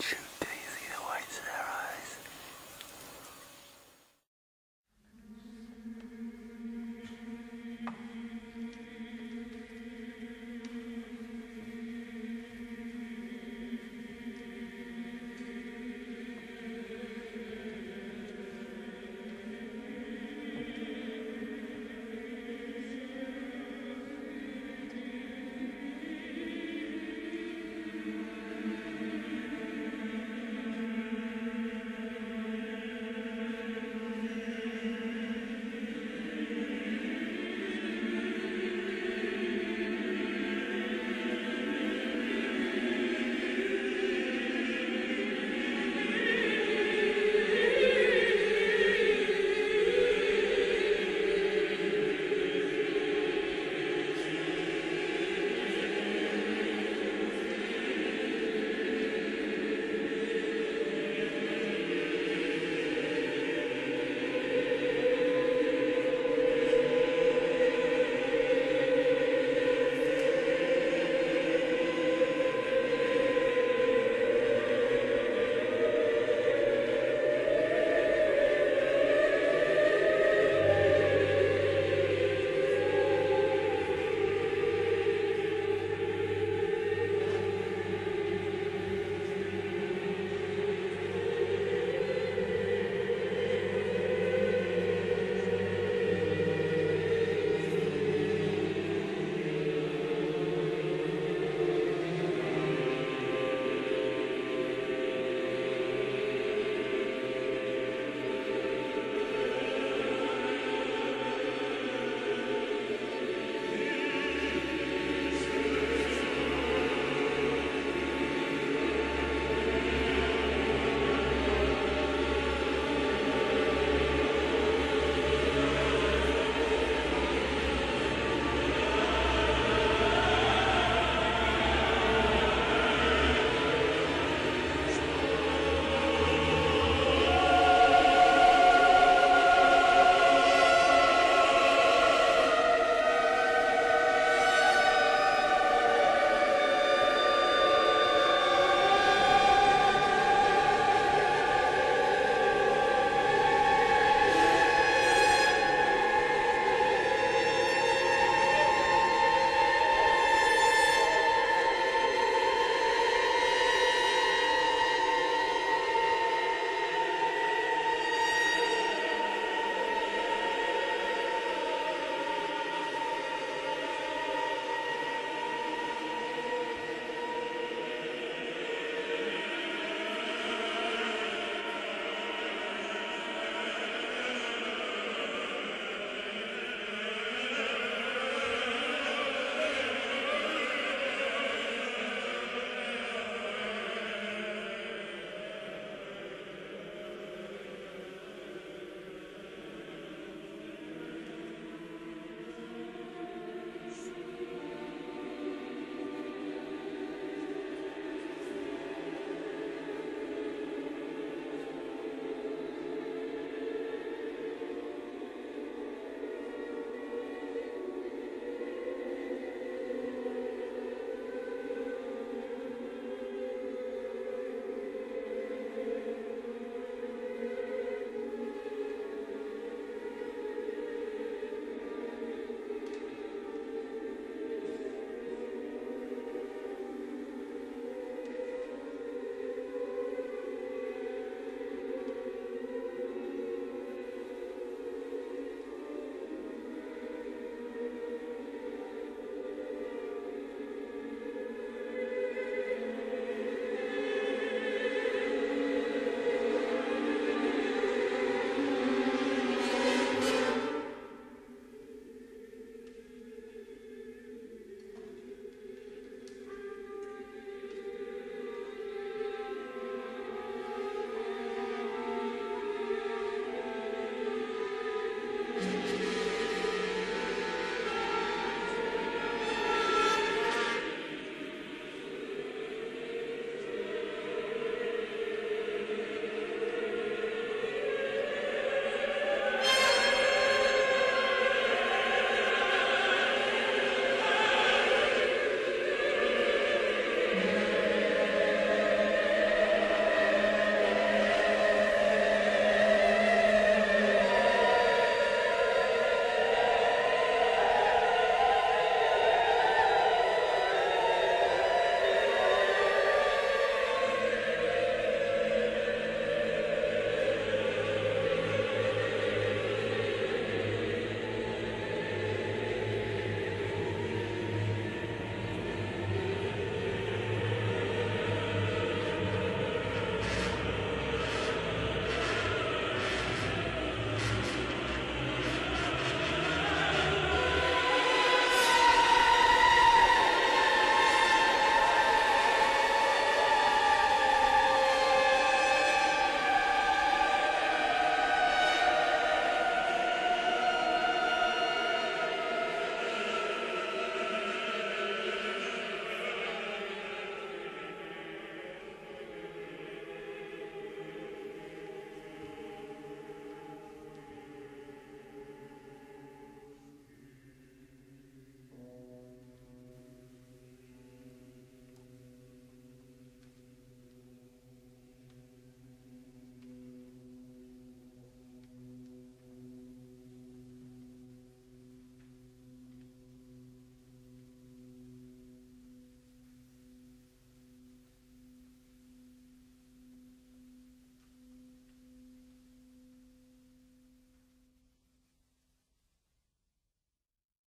much.